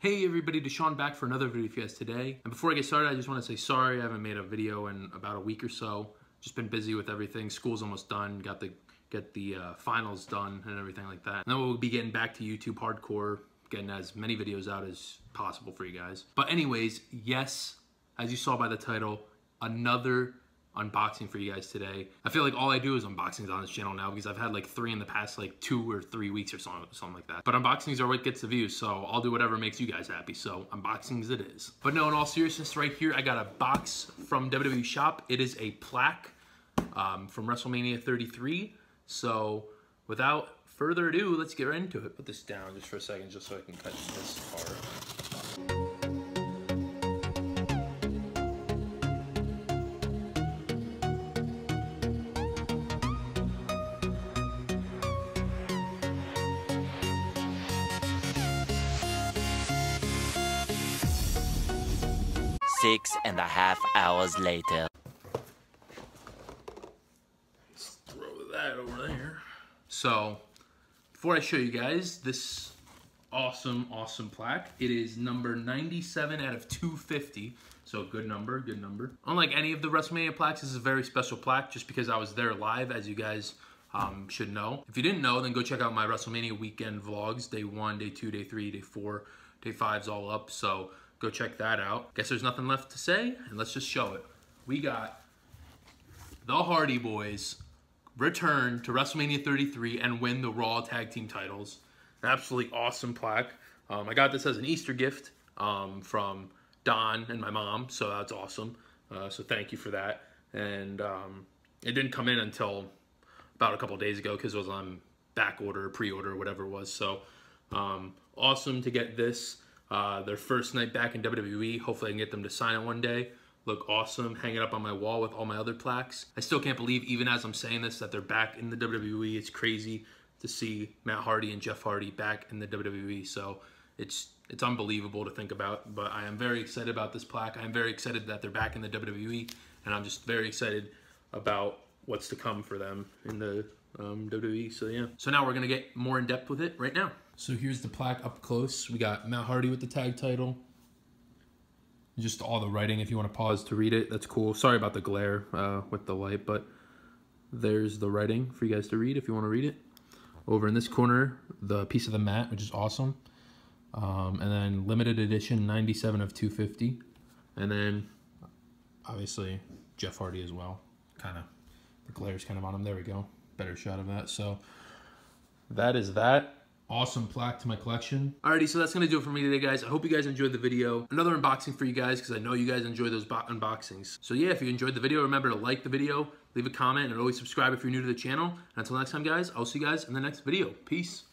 Hey everybody, DeSean back for another video for you guys today. And before I get started, I just want to say sorry I haven't made a video in about a week or so. Just been busy with everything. School's almost done. Got the get the uh, finals done and everything like that. And then we'll be getting back to YouTube hardcore, getting as many videos out as possible for you guys. But anyways, yes, as you saw by the title, another unboxing for you guys today. I feel like all I do is unboxings on this channel now because I've had like three in the past like two or three weeks or something, something like that. But unboxings are what gets the views, so I'll do whatever makes you guys happy. So unboxings it is. But no, in all seriousness, right here, I got a box from WWE Shop. It is a plaque um, from WrestleMania 33. So without further ado, let's get right into it. Put this down just for a second, just so I can cut this part. Six and a half hours later. Let's throw that over there. So, before I show you guys this awesome, awesome plaque, it is number 97 out of 250. So, good number, good number. Unlike any of the WrestleMania plaques, this is a very special plaque just because I was there live, as you guys um, should know. If you didn't know, then go check out my WrestleMania weekend vlogs. Day one, day two, day three, day four, day five's all up. So, go check that out. Guess there's nothing left to say, and let's just show it. We got the Hardy Boys return to WrestleMania 33 and win the Raw Tag Team titles. An absolutely awesome plaque. Um, I got this as an Easter gift um, from Don and my mom, so that's awesome. Uh, so thank you for that. And um, it didn't come in until about a couple days ago because it was on back order, pre-order, whatever it was. So um, awesome to get this. Uh, their first night back in WWE. Hopefully I can get them to sign it one day look awesome, hang it up on my wall with all my other plaques. I still can't believe, even as I'm saying this, that they're back in the WWE. It's crazy to see Matt Hardy and Jeff Hardy back in the WWE. So it's it's unbelievable to think about. But I am very excited about this plaque. I am very excited that they're back in the WWE, and I'm just very excited about what's to come for them in the um, WWE. So yeah. So now we're gonna get more in depth with it right now. So here's the plaque up close. We got Matt Hardy with the tag title. Just all the writing if you want to pause to read it that's cool. Sorry about the glare uh, with the light but there's the writing for you guys to read if you want to read it. Over in this corner the piece of the mat which is awesome. Um, and then limited edition 97 of 250 and then obviously Jeff Hardy as well. Kind of the glare's kind of on him. There we go. Better shot of that. So that is that awesome plaque to my collection. Alrighty, so that's gonna do it for me today, guys. I hope you guys enjoyed the video. Another unboxing for you guys, because I know you guys enjoy those unboxings. So yeah, if you enjoyed the video, remember to like the video, leave a comment, and always subscribe if you're new to the channel. And until next time, guys, I'll see you guys in the next video. Peace.